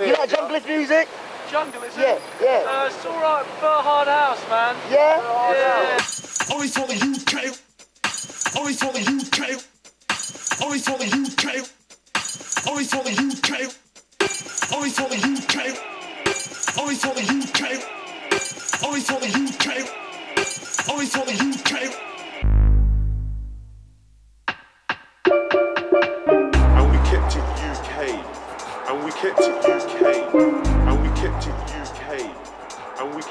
You like junglist music? Jungle, is Yeah, it? yeah. Uh, it's alright, prefer hard house, man. Yeah? Yeah. Only for the UK. Only for the UK. Only for the UK. Only for the UK. Only for the UK. Only for the UK. Only for the UK. Only for the UK.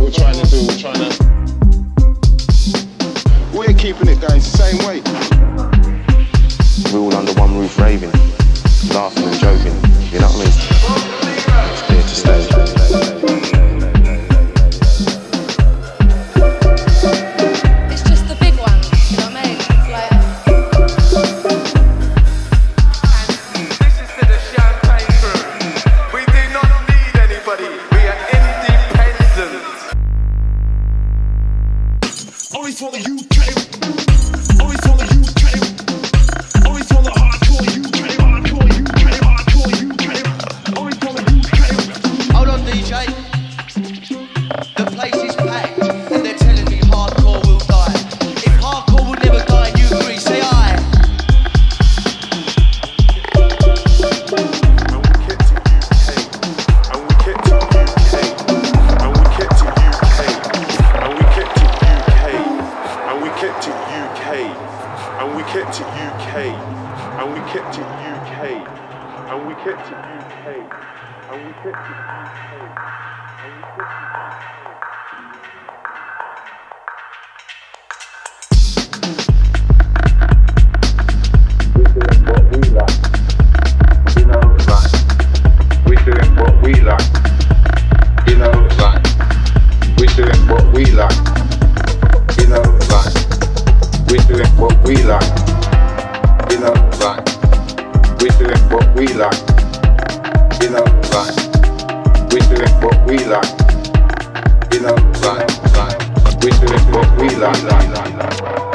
what we're trying to do. We're trying to. We're keeping it going the same way. We're all under one roof raving, laughing and joking. You know what I mean? for you UK, and we kept it UK, and we kept it UK, and we kept it UK, and we kept it UK, and we kept it We doing what we like. You know, like we doing what we like. You know, like we doing what we like. You know, like we doing what we like. You know, like we doing what we like. You know, like like we doing what we like.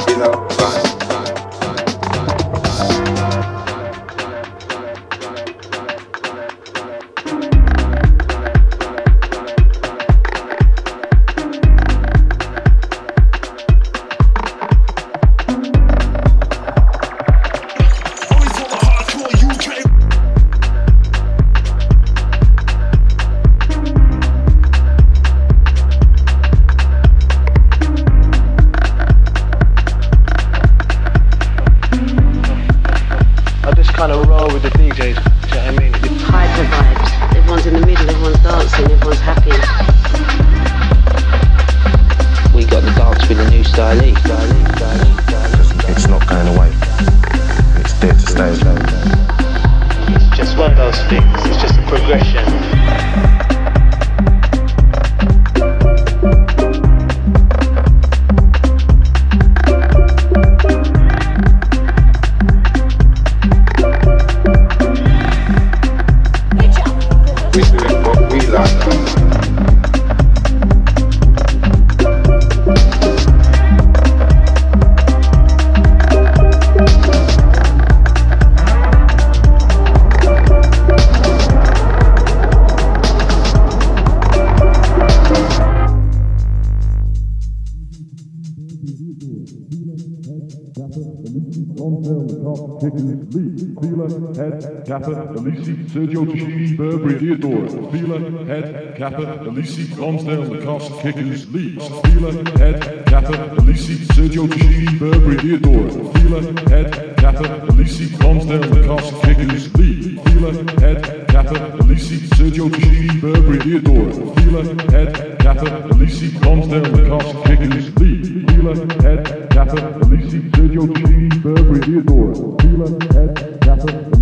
Kind of roll with the DJs. Do you know what I mean? hyper vibes. Everyone's in the middle, everyone's dancing, everyone's happy. We got the dance with a new style. It's Fila, Head, Kappa, Ellesse, Sergio Tacchini, Burberry, Theodore. Fila, Head, Kappa, Ellesse, Lonsdale, Lacoste, Kickers, Leeds. Fila, Head, Kappa, Ellesse, Sergio Tacchini, Burberry, Theodore. Fila, Head, Kappa, Ellesse, Lonsdale, Lacoste, Kickers, Leeds. Fila, Head, Kappa, Ellesse, Sergio Tacchini, Burberry, Theodore. Fila, Head, Kappa, Ellesse, Lonsdale, Lacoste, Kickers, Leeds. Fila, Head, Kappa, Ellesse, Sergio Tacchini, Burberry, Theodore. Fila, Head, Kappa,